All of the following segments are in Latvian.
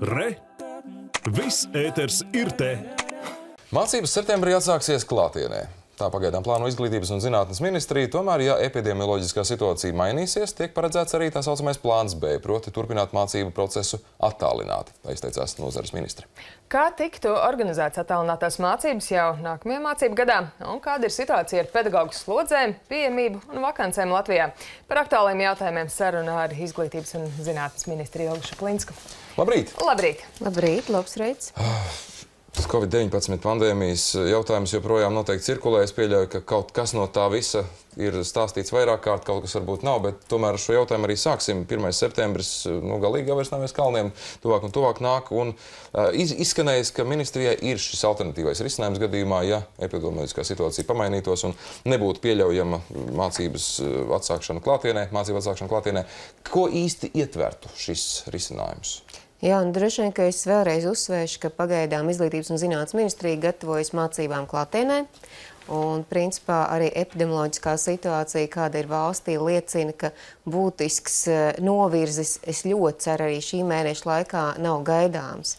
Re! Viss ēters ir te! Mācības septembrī atsāksies klātienē. Tā pagaidām plāno izglītības un zinātnes ministrija, tomēr, ja epidemioloģiskā situācija mainīsies, tiek paredzēts arī tā saucamais plāns B, proti turpināt mācību procesu attālināti, tā izteicās nozares ministri. Kā tiktu organizēts attālinātās mācības jau nākamajā mācību gadā? Un kāda ir situācija ar pedagoģu slodzēm, pieejamību un vakancēm Latvijā? Par aktuāliem jautājumiem sarunā ar izglītības un zinātnes ministri Ilgu Šaplinsku. Labrīt! Labrīt! Labrīt, labs reids! Tas Covid-19 pandēmijas jautājums joprojām noteikti cirkulē. Es pieļauju, ka kaut kas no tā visa ir stāstīts vairāk kārt, kaut kas varbūt nav, bet tomēr ar šo jautājumu arī sāksim. 1. septembris, nu, galīgi jau vairs nav vies kalniem, tuvāk un tuvāk nāk. Un uh, iz, izskanējis, ka ministrijai ir šis alternatīvais risinājums gadījumā, ja epidemioloģiskā situācija pamainītos un nebūtu pieļaujama mācības atsākšana klātienē, mācību atsākšana klātienē. Ko īsti ietvertu šis risinājums? Jā, un droši vien, ka es vēlreiz uzsvēršu, ka pagaidām Izglītības un zinātnes ministrija gatavojas mācībām klātienē. Un, principā, arī epidemioloģiskā situācija, kāda ir valstī, liecina, ka būtisks novirzis, es ļoti ceru, arī šī mēneša laikā nav gaidāms.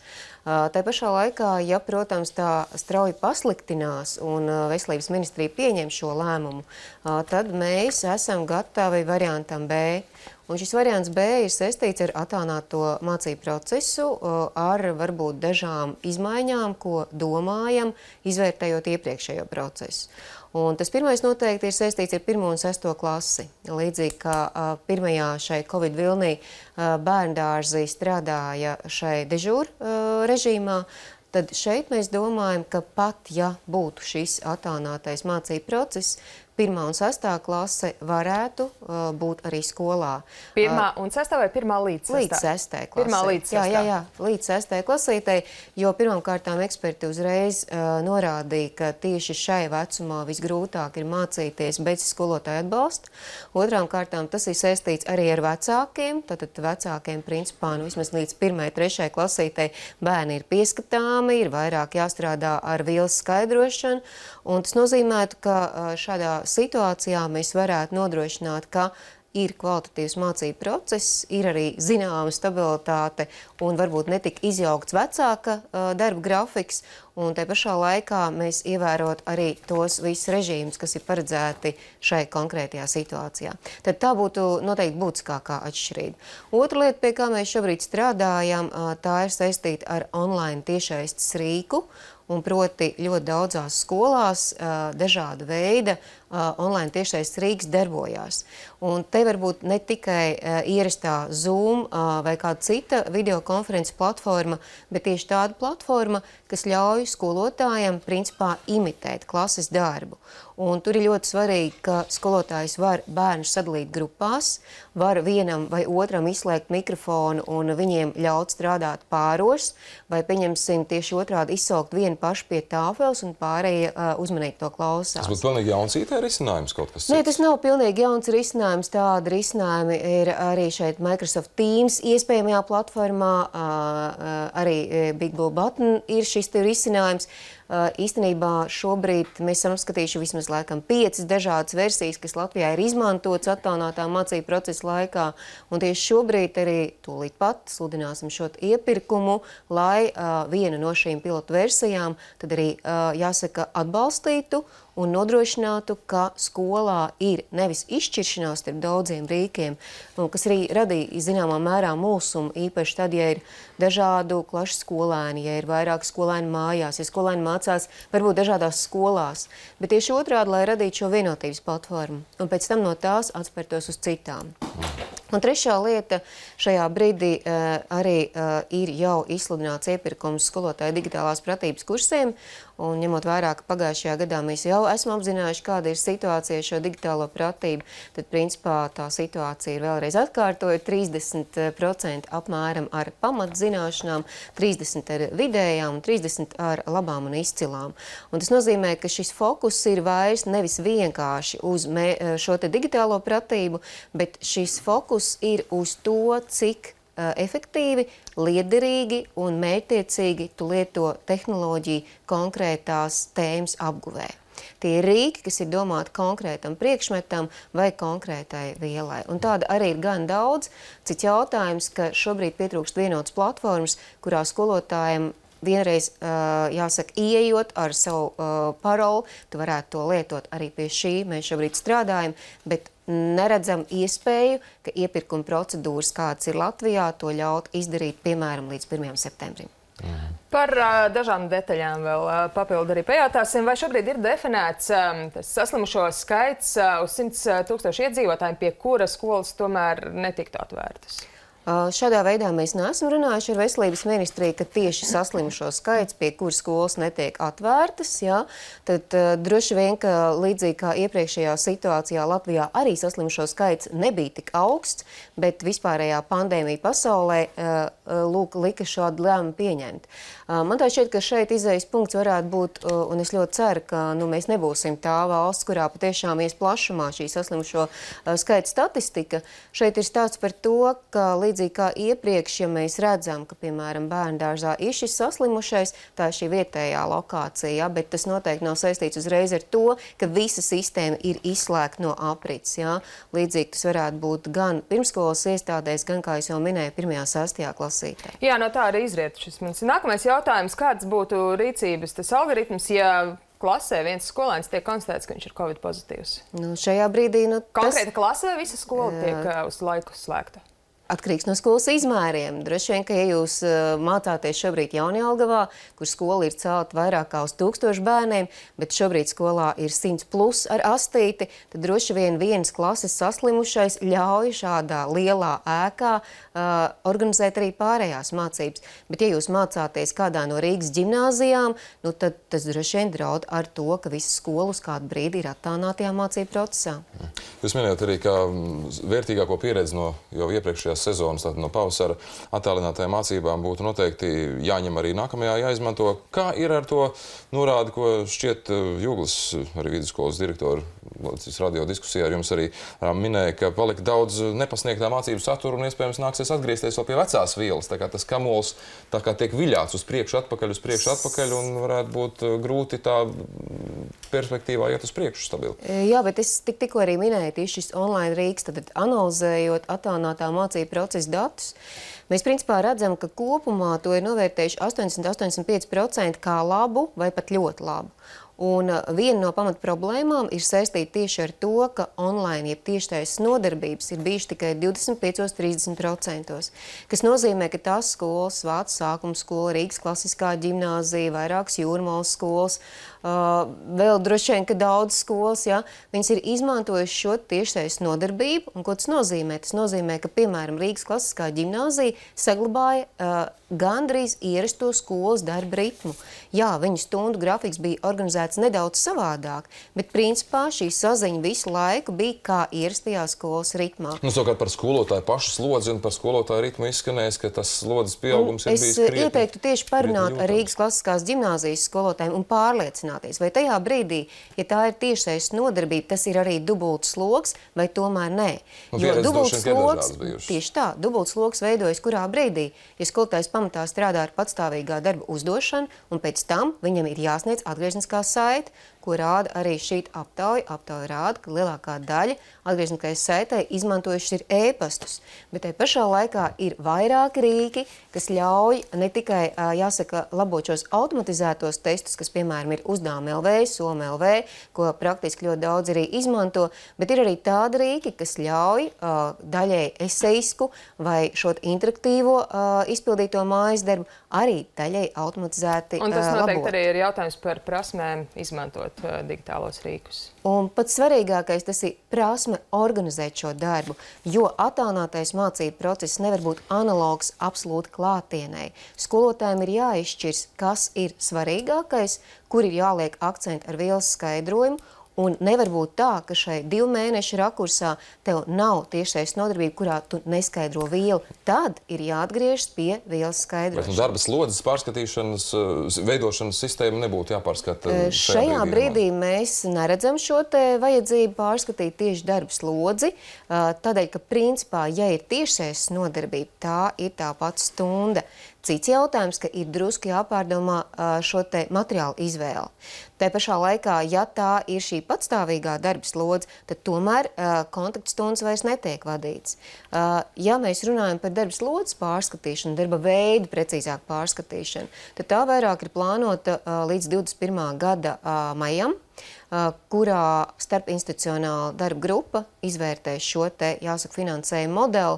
Tā pašā laikā, ja, protams, tā strauji pasliktinās un veselības ministrija pieņem šo lēmumu, tad mēs esam gatavi variantam B. Un šis variants B ir saistīts ar attālināto mācību procesu, ar varbūt dažām izmaiņām, ko domājam, izvērtējot iepriekšējo procesu. Un tas pirmais noteikti ir saistīts ar 1 un 6 klasi. Līdzīgi kā pirmajā šai Covid vilnī bērndārzi strādāja šai dežūru režīmā, tad šeit mēs domājam, ka pat ja būtu šis attālinātais mācību process, pirmā un sestā klase varētu uh, būt arī skolā. Pirmā uh, un sestā vai pirmā līdz sestā? Līdz sestai klasē. Pirmā līdz sestā. Jā, jā, jā, līdz sestai klasītei, jo pirmām kārtām eksperti uzreiz uh, norādīja, ka tieši šai vecumā visgrūtāk ir mācīties bez skolotāja atbalsta. Otrām kārtām tas ir saistīts arī ar vecākiem, tātad vecākiem principā, nu vismaz līdz pirmai, trešai klasītei bērni ir pieskatāmi, ir vairāk jāstrādā ar vielas skaidrošanu, un tas nozīmētu, ka uh, šādā situācijā mēs varētu nodrošināt, ka ir kvalitatīvs mācību process, ir arī zināma stabilitāte un varbūt netik izjaukts vecāka uh, darba grafiks, un te pašā laikā mēs ievērot arī tos visus režīmus, kas ir paredzēti šai konkrētajā situācijā. Tad tā būtu noteikti būtiskākā atšķirība. Otra lieta, pie kā mēs šobrīd strādājam, tā ir saistīta ar online tiešaistes rīku, un proti ļoti daudzās skolās dažāda veida online tiešais rīks darbojās. Un te varbūt ne tikai ierastā Zoom vai kāda cita videokonferences platforma, bet tieši tāda platforma, kas ļauj skolotājiem principā imitēt klases darbu. Un tur ir ļoti svarīgi, ka skolotājs var bērnus sadalīt grupās, var vienam vai otram izslēgt mikrofonu un viņiem ļaut strādāt pāros, vai, pieņemsim, tieši otrādi izsaukt vienu pašu pie tāfeles un pārējie uh, uzmanīgi to klausās. Tas būtu pilnīgi jauns IT risinājums kaut kas cits? Nē, tas nav pilnīgi jauns risinājums. Tāda risinājumi ir arī šeit Microsoft Teams iespējamajā platformā, uh, uh, arī Big Blue Button ir šis risinājums. Uh, īstenībā šobrīd mēs esam apskatījuši vismaz laikam piecas dažādas versijas, kas Latvijā ir izmantotas attālinātā mācību procesa laikā. Un tieši šobrīd arī tūlīt pat sludināsim šo iepirkumu, lai uh, vienu no šīm pilotu versijām tad arī uh, jāsaka atbalstītu un nodrošinātu, ka skolā ir nevis izšķiršanās starp daudziem rīkiem, kas arī radīja zināmā mērā mūsumu, īpaši tad, ja ir dažādu klašu skolēni, ja ir vairāk skolēni mājās, ja skolēni mācās varbūt dažādās skolās, bet tieši otrādi, lai radītu šo vienotības platformu un pēc tam no tās atspērtos uz citām. Un trešā lieta šajā brīdī uh, arī uh, ir jau izsludināts iepirkums skolotāju digitālās pratības kursiem. Un ņemot vērā, ka pagājušajā gadā mēs jau esam apzinājuši, kāda ir situācija šo digitālo pratību, tad principā tā situācija ir vēlreiz atkārtoja 30% apmēram ar pamatzināšanām, 30% ar vidējām un 30% ar labām un izcilām. Un tas nozīmē, ka šis fokus ir vairs nevis vienkārši uz šo te digitālo pratību, bet šis fokus ir uz to, cik efektīvi, liederīgi un mērķtiecīgi tu lieto tehnoloģiju konkrētās tēmas apguvē. Tie ir rīki, kas ir domāti konkrētam priekšmetam vai konkrētai vielai. Un tāda arī ir gan daudz. Cits jautājums, ka šobrīd pietrūkst vienotas platformas, kurā skolotājiem vienreiz, uh, jāsaka, ieejot ar savu uh, paroli, tu varētu to lietot arī pie šī. Mēs šobrīd strādājam, bet neredzam iespēju, ka iepirkuma procedūras, kādas ir Latvijā, to ļaut izdarīt, piemēram, līdz 1. septembrim. Mhm. Par uh, dažām detaļām vēl uh, papildu arī pajautāsim, vai šobrīd ir definēts um, saslimušo skaits uh, uz 100 tūkstošu iedzīvotājiem, pie kura skolas tomēr netiktu atvērtas? Šādā veidā mēs neesam runājuši ar veselības ministriju, ka tieši saslimušo skaits, pie kuras skolas netiek atvērtas, jā, tad uh, droši vien, ka līdzīgi kā iepriekšējā situācijā Latvijā arī saslimušo skaits nebija tik augsts, bet vispārējā pandēmija pasaulē uh, lūk, lika šādu lēmumu pieņemt. Uh, man tā šķiet, ka šeit izējas punkts varētu būt, un es ļoti ceru, ka nu, mēs nebūsim tā valsts, kurā patiešām ies plašumā šī saslimušo skaita statistika. Šeit ir stāsts par to, ka līdz līdzīgi kā iepriekš, ja mēs redzam, ka, piemēram, bērndārzā ir šis saslimušais, tā ir šī vietējā lokācija, ja, bet tas noteikti nav saistīts uzreiz ar to, ka visa sistēma ir izslēgta no aprits. Ja. Līdzīgi tas varētu būt gan pirmskolas iestādēs, gan, kā es jau minēju, pirmajā, sastajā klasītē. Jā, no tā arī izriet šis mans nākamais jautājums. Kāds būtu rīcības tas algoritms, ja klasē viens skolēns tiek konstatēts, ka viņš ir covid pozitīvs? Nu, šajā brīdī... Nu, tas... klasē visa skola tiek uz laiku slēgta? Atkarīgs no skolas izmēriem. Droši vien, ka, ja jūs uh, mācāties šobrīd Jaunjēlgavā, kur skola ir celta vairāk kā uz tūkstošu bērniem, bet šobrīd skolā ir 100 plus ar astīti, tad droši vien vienas klases saslimušais ļauj šādā lielā ēkā uh, organizēt arī pārējās mācības. Bet, ja jūs mācāties kādā no Rīgas ģimnāzijām, nu, tad tas droši vien draud ar to, ka visa skola uz kādu brīdi ir attālinātajā mācību procesā. Jūs minējāt arī, ka vērtīgāko pieredzi no jau iepriekšējās nākamās sezonas, tātad no pavasara attālinātajām mācībām būtu noteikti jāņem arī nākamajā jāizmanto. Kā ir ar to norādi, ko šķiet eh, Jūglis, arī vidusskolas direktora, Latvijas radio diskusijā ar jums arī minēja, ka palika daudz nepasniegtā mācību satura un iespējams nāksies atgriezties vēl pie vecās vielas. Tā kā tas kamols tā kā tiek viļāts uz priekšu, atpakaļ, uz priekšu, atpakaļ un varētu būt grūti tā perspektīvā iet uz priekšu stabili. Jā, bet es tik, tikko arī minēju tieši šis online rīks, tad analizējot attālinātā mācību procesa datus, mēs principā redzam, ka kopumā to ir novērtējuši 80-85% kā labu vai pat ļoti labu. Un uh, viena no pamat problēmām ir saistīta tieši ar to, ka online, jeb tieštaisas nodarbības ir bijuši tikai 25-30%, kas nozīmē, ka tās skolas, Vācu sākuma skola, Rīgas klasiskā ģimnāzija, vairākas jūrmālas skolas, Uh, vēl droši vien, ka daudz skolas, ja, viņas ir izmantojuši šo tiešsaistes nodarbību. Un ko tas nozīmē? Tas nozīmē, ka, piemēram, Rīgas klasiskā ģimnāzija saglabāja uh, gandrīz ierasto skolas darba ritmu. Jā, viņu stundu grafiks bija organizēts nedaudz savādāk, bet principā šī saziņa visu laiku bija kā ierastajā skolas ritmā. Nu, savukārt par skolotāju pašu slodzi un par skolotāju ritmu izskanēs, ka tas slodzes pieaugums un ir bijis krietni. Es ieteiktu tieši parunāt ar Rīgas klasiskās ģimnāzijas skolotājiem un pārliecināt, pārliecināties, vai tajā brīdī, ja tā ir tiešais nodarbība, tas ir arī dubults sloks, vai tomēr nē. Un jo dubults sloks, tieši tā, dubults sloks veidojas kurā brīdī, ja skolotājs pamatā strādā ar patstāvīgā darba uzdošanu, un pēc tam viņam ir jāsniedz atgriezniskā saita, ko rāda arī šī aptauja. Aptauja rāda, ka lielākā daļa atgriezniskajai saitai izmantojuši ir ēpastus, bet te pašā laikā ir vairāki rīki, kas ļauj ne tikai, jāsaka, labot šos automatizētos testus, kas, piemēram, ir uzdevumi LV, Soma LV, ko praktiski ļoti daudz arī izmanto, bet ir arī tādi rīki, kas ļauj daļai eseisku vai šo interaktīvo izpildīto mājas darbu arī daļai automatizēti Un tas noteikti labot. arī ir jautājums par prasmēm izmantot izmantot uh, digitālos rīkus. Un pats svarīgākais tas ir prasme organizēt šo darbu, jo attālinātais mācību process nevar būt analogs absolūti klātienei. Skolotājiem ir jāizšķirs, kas ir svarīgākais, kur ir jāliek akcenti ar vielas skaidrojumu Un nevar būt tā, ka šai divu mēnešu rakursā tev nav tiešais nodarbība, kurā tu neskaidro vielu. Tad ir jāatgriežas pie vielas skaidrošanas. Bet nu, darba slodzes pārskatīšanas, eh, veidošanas sistēma nebūtu jāpārskata. Eh, šajā, šajā brīdī mēs neredzam šo vajadzību pārskatīt tieši darba slodzi, eh, tādēļ, ka principā, ja ir tiešais nodarbība, tā ir tā pati stunda. Cits jautājums, ka ir drusku jāpārdomā šo te materiālu izvēli. Tā pašā laikā, ja tā ir šī patstāvīgā darba slodze, tad tomēr uh, kontaktstundas vairs netiek vadītas. Uh, ja mēs runājam par darba slodzes pārskatīšanu, darba veidu precīzāk pārskatīšanu, tad tā vairāk ir plānota uh, līdz 21. gada uh, maijam kurā starpinstitucionāla darba grupa izvērtēs šo te, jāsaka, finansējumu modeli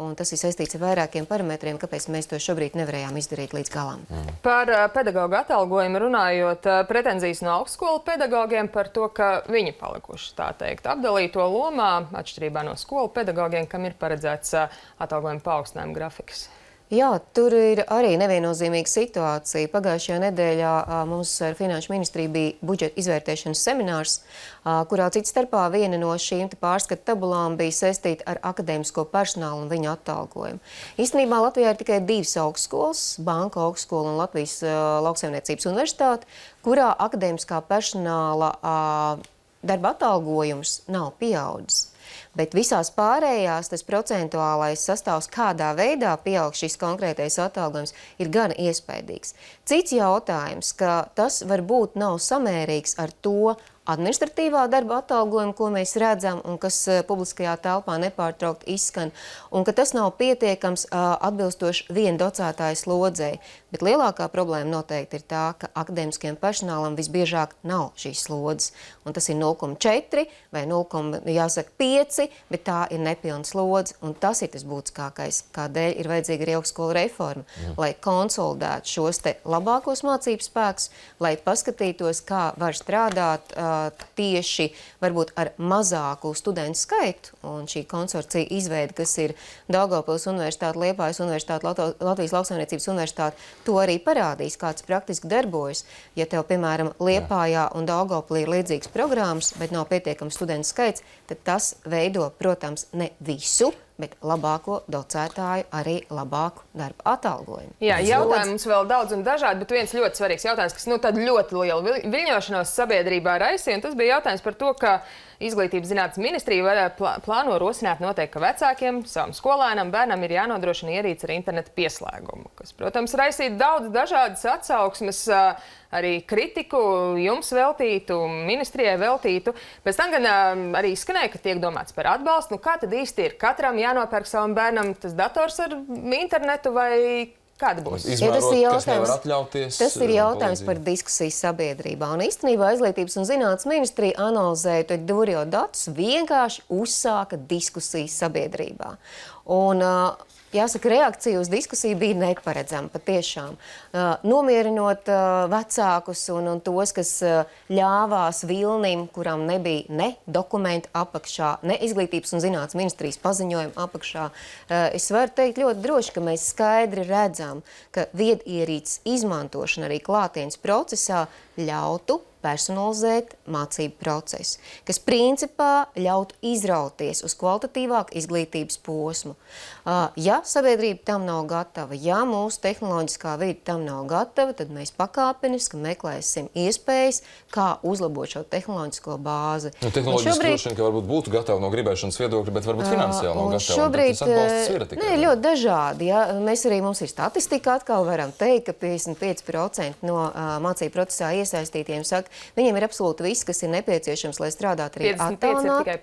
Un tas ir saistīts ar vairākiem parametriem, kāpēc mēs to šobrīd nevarējām izdarīt līdz galam. Mm. Par uh, pedagoģu atalgojumu runājot, uh, pretenzijas no augstskolu pedagogiem par to, ka viņi palikuši tā teikt apdalīto lomā, atšķirībā no skolu pedagogiem, kam ir paredzēts uh, atalgojuma paaugstinājuma grafiks. Jā, tur ir arī neviennozīmīga situācija. Pagājušajā nedēļā mums ar Finanšu ministriju bija budžeta izvērtēšanas seminārs, kurā cits starpā viena no šīm pārskatu tabulām bija saistīta ar akadēmisko personālu un viņa atalgojumu. Īstenībā Latvijā ir tikai divas augstskolas - Banka augstskola un Latvijas lauksaimniecības universitāte, kurā akadēmiskā personāla darba atalgojums nav pieaudzis bet visās pārējās tas procentuālais sastāvs, kādā veidā pieaug šis konkrētais atalgojums, ir gan iespaidīgs. Cits jautājums, ka tas varbūt nav samērīgs ar to administratīvā darba atalgojumu, ko mēs redzam un kas uh, publiskajā telpā nepārtraukt izskan, un ka tas nav pietiekams uh, atbilstoši viena docētāja slodzei. Bet lielākā problēma noteikti ir tā, ka akadēmiskiem personālam visbiežāk nav šīs slodzes, un tas ir 0,4 vai 0,5, bet tā ir nepilna slodze, un tas ir tas būtiskākais, kādēļ ir vajadzīga arī augstskola reforma, Jā. lai konsolidētu šos te labākos mācību spēkus, lai paskatītos, kā var strādāt uh, tieši varbūt ar mazāku studentu skaitu. Un šī konsorcija izveida, kas ir Daugavpils universitāte, Liepājas universitāte, Latvijas lauksaimniecības universitāte, to arī parādīs, kāds praktiski darbojas. Ja tev, piemēram, Liepājā un Daugavpilī ir līdzīgas programmas, bet nav pietiekams studentu skaits, tad tas veido, protams, ne visu, bet labāko docētāju arī labāku darba atalgojumu. Jā, jautājumi mums vēl daudz un dažādi, bet viens ļoti svarīgs jautājums, kas nu, ļoti lielu viļņošanos sabiedrībā raisīja, un tas bija jautājums par to, ka Izglītības zinātnes ministrija plāno rosināt noteikti, ka vecākiem savam skolēnam bērnam ir jānodrošina ierīce ar interneta pieslēgumu, kas, protams, raisīja daudz dažādas atsauksmes, arī kritiku jums veltītu, ministrijai veltītu. Pēc tam gan arī izskanēja, ka tiek domāts par atbalstu. Nu, kā tad īsti ir? Katram jānopērk savam bērnam tas dators ar internetu vai Kāda būs? Izmērot, ja tas ir jautājums, tas ir jautājums par diskusiju sabiedrībā. Un īstenībā Izglītības un zinātnes ministrija analizēja Durio datus, vienkārši uzsāka diskusijas sabiedrībā. Un, uh, Jāsaka, reakcija uz diskusiju bija neparedzama patiešām. Uh, nomierinot uh, vecākus un, un tos, kas uh, ļāvās Vilnim, kuram nebija ne dokumentu apakšā, ne izglītības un zinātnes ministrijas paziņojuma apakšā, es varu teikt ļoti droši, ka mēs skaidri redzam, ka viedierīces izmantošana arī klātienes procesā ļautu personalizēt mācību procesu, kas principā ļautu izrauties uz kvalitatīvāku izglītības posmu. Ja sabiedrība tam nav gatava, ja mūsu tehnoloģiskā vide tam nav gatava, tad mēs pakāpeniski meklēsim iespējas, kā uzlabot šo tehnoloģisko bāzi. Nu, tehnoloģiski šobrīd... droši vien, ka varbūt būtu gatava no gribēšanas viedokļa, bet varbūt finansiāli nav gatava. Šobrīd ir tikai, ne, ļoti dažādi. Ja? Mēs arī mums ir statistika, atkal varam teikt, ka 55% no mācību procesā iesaistītiem saka, Viņiem ir absolūti viss, kas ir nepieciešams, lai strādātu arī attālināti.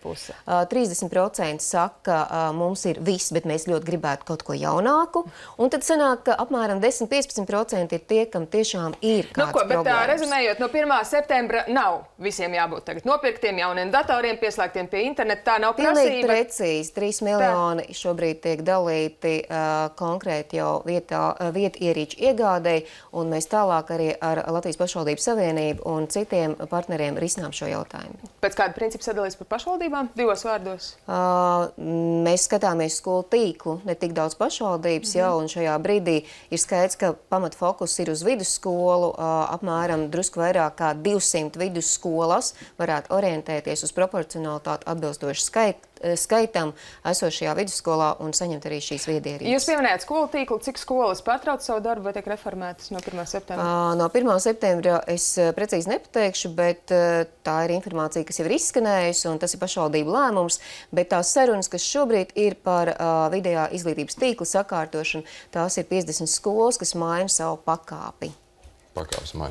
30% saka, mums ir viss, bet mēs ļoti gribētu kaut ko jaunāku. Un tad sanāk, ka apmēram 10-15% ir tie, kam tiešām ir kāds nu, ko, bet, problēmas. Rezumējot, no 1. septembra nav visiem jābūt tagad nopirktiem jauniem datoriem, pieslēgtiem pie interneta. Tā nav prasība. Pilnīgi precīzi. 3 miljoni tā. šobrīd tiek dalīti uh, konkrēti jau vietā, uh, vietu ierīču iegādēji, un mēs tālāk arī ar Latvijas pašvaldību savienību un citiem partneriem risinām šo jautājumu. Pēc kāda principa sadalīs par pašvaldībām? Divos vārdos. Uh, mēs skatāmies skolu tīklu, ne tik daudz pašvaldības, -hmm. jau, un šajā brīdī ir skaidrs, ka pamatfokus ir uz vidusskolu. Uh, apmēram drusku vairāk kā 200 vidusskolas varētu orientēties uz proporcionalitāti atbilstoši skaitu skaitam esošajā vidusskolā un saņemt arī šīs viedierības. Jūs pieminējat skolu tīklu, cik skolas pārtrauc savu darbu vai tiek reformētas no 1. septembra? No 1. septembra es eh, precīzi nepateikšu, bet eh, tā ir informācija, kas jau ir izskanējusi, un tas ir pašvaldību lēmums, bet tās sarunas, kas šobrīd ir par vidējā izglītības tīkla sakārtošanu, tās ir 50 skolas, kas maina savu pakāpi. Pakāpes maiņa.